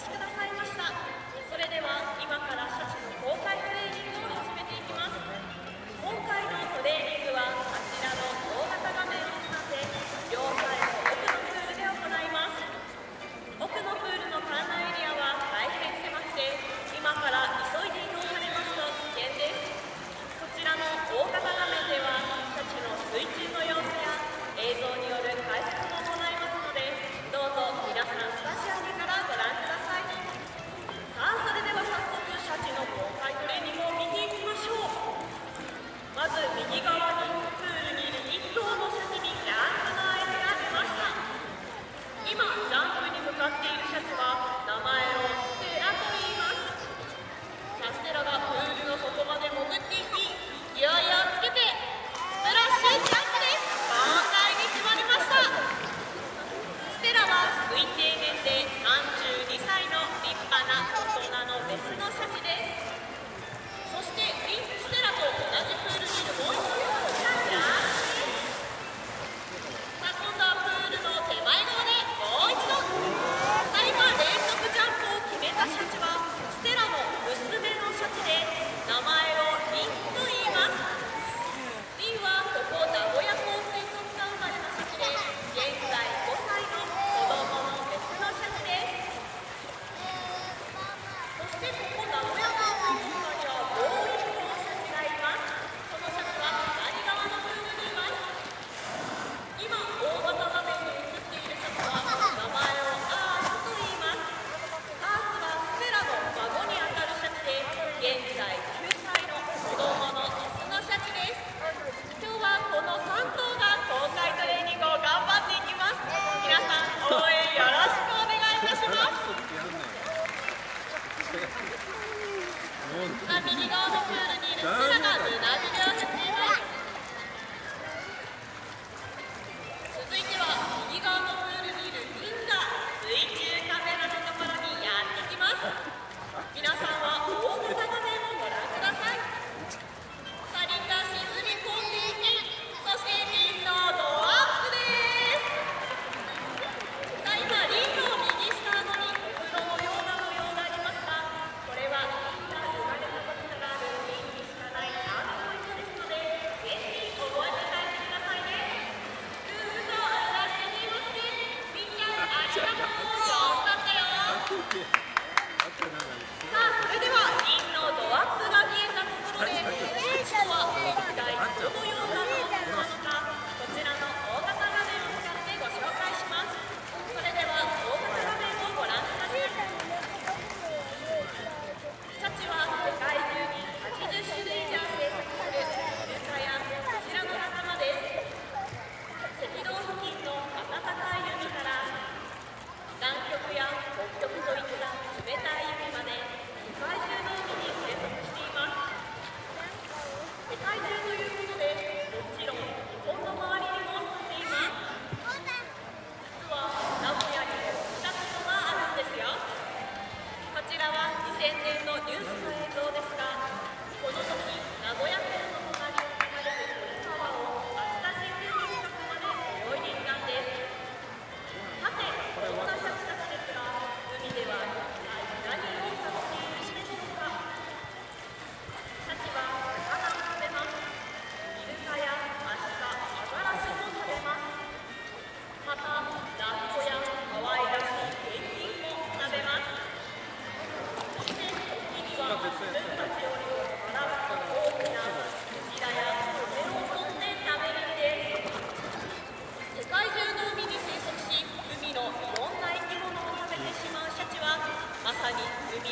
越しください。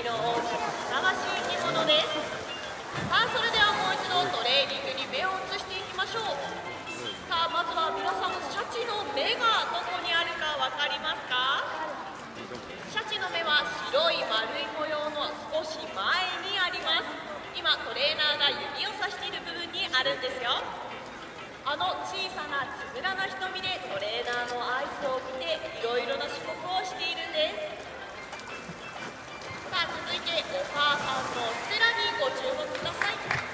色し着物ですさあそれではもう一度トレーニングに目を移していきましょうさあまずは皆さんシャチの目がどこにあるか分かりますか？シャチの目は白い丸い模様の少し前にあります。今トレーナーが指をさしている部分にあるんですよ。あの小さなつぶらな瞳でトレーナーの合図を見ていろいろな種目をしているんです。続いて、お母さんのステラにご注目ください。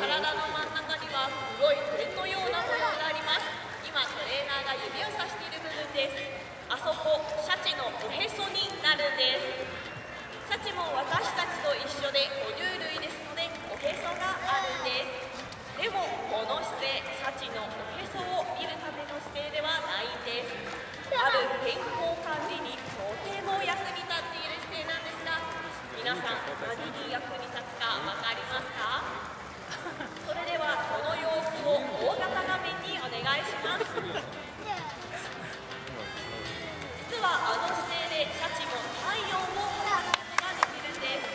体の真ん中には黒い点のような模様があります今トレーナーが指をさしている部分ですあそこシャチのおへそになるんです。シャチも私たちと一緒で哺乳類です。のでおへそがあるんです。でもこの姿勢シャチのおへそを見るための姿勢ではないんですある健康管理にとても役に立っている姿勢なんですが皆さん何に役に立つか分かりますか？ではその様子を大型画面にお願いします実はあの姿勢でシャチも体温を測るんです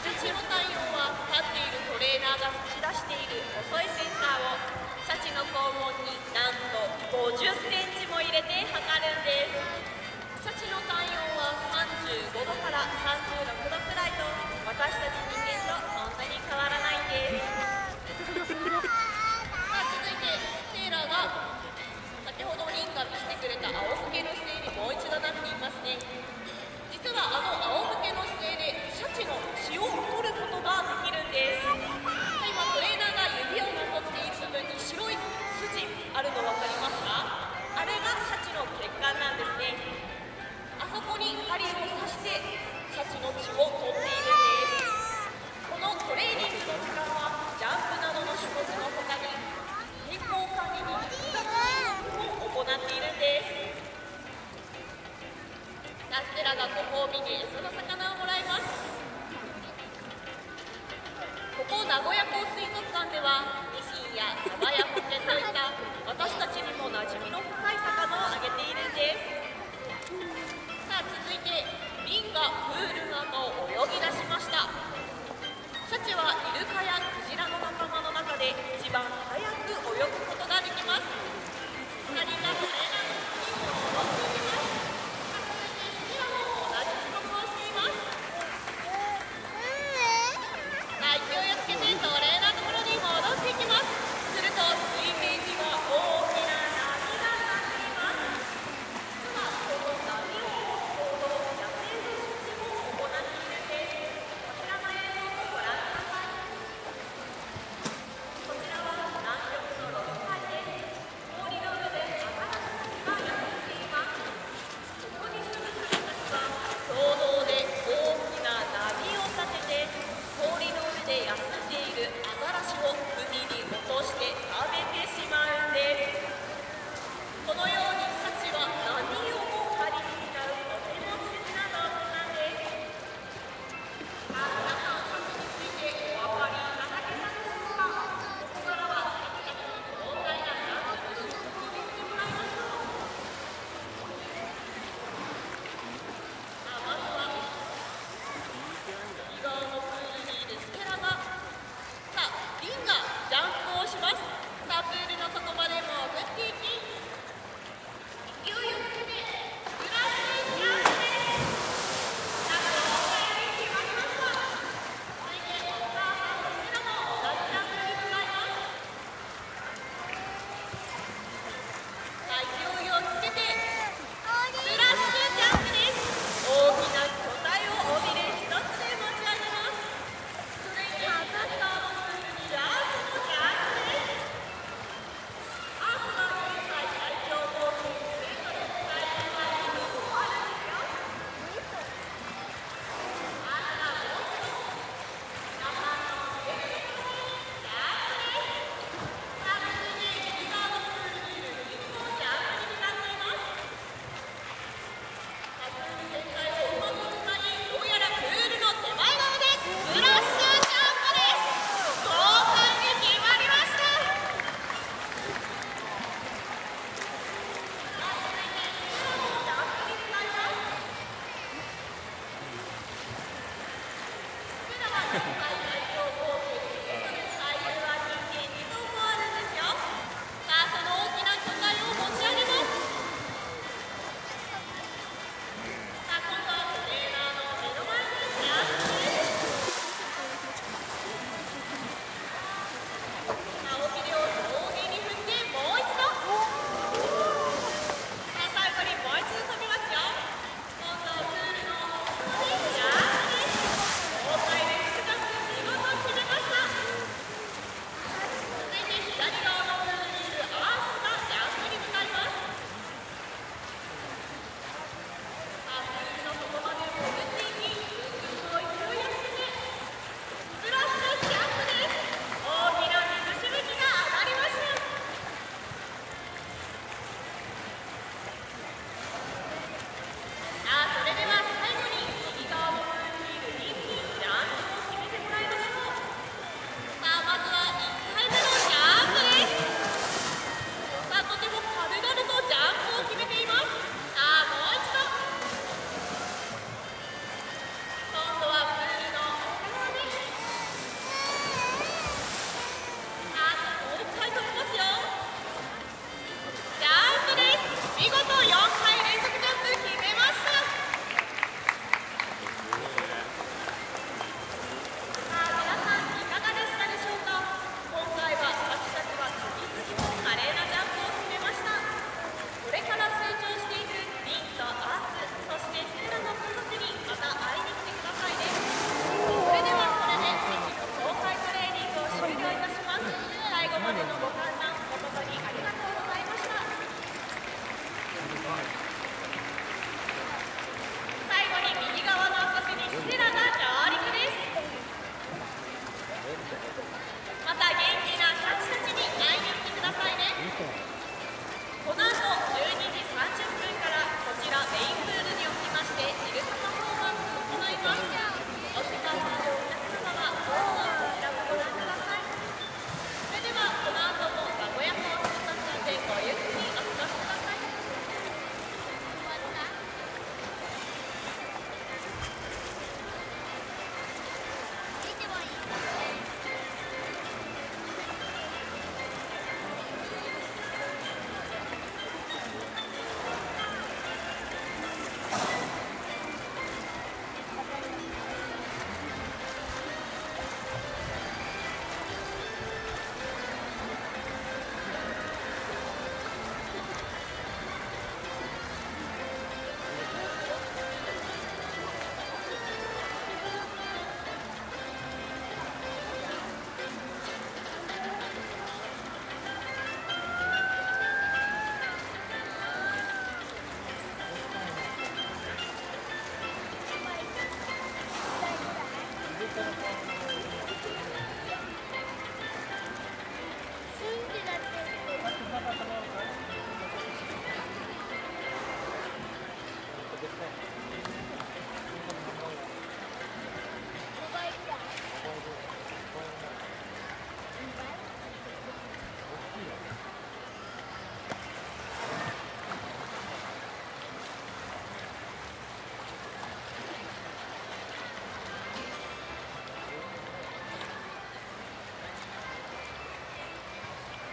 シャチの体温は立っているトレーナーが差し出している細いセンサーをシャチの肛門になんと50センチも入れて測るんですシャチの体温は35度から36度くらいと私たち人間とそんなに変わらないんです さあ続いてテイラーが先ほどリンが見せてくれた仰向けの姿勢にもう一度なっていますね。実はあの仰向けの姿勢でシャチの血を取ることができるんです。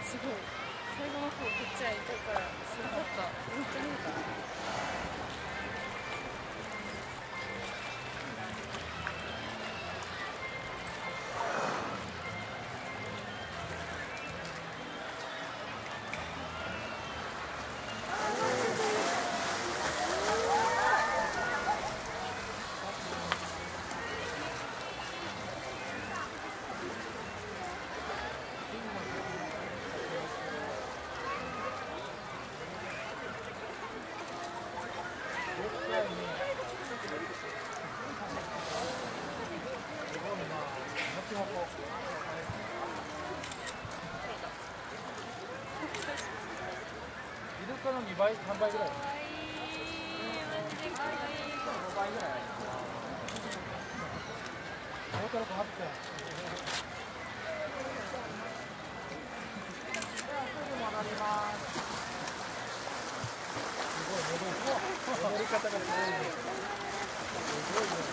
すごい。最後の方こっちは行こうから。すごかっためっちゃ見えたカの2倍、3倍ぐらい。かわいいマジでかわいい5倍ぐらい。これからこうって。では、すぐ戻ります。すごい、戻り、戻り方がすごい。すごいね。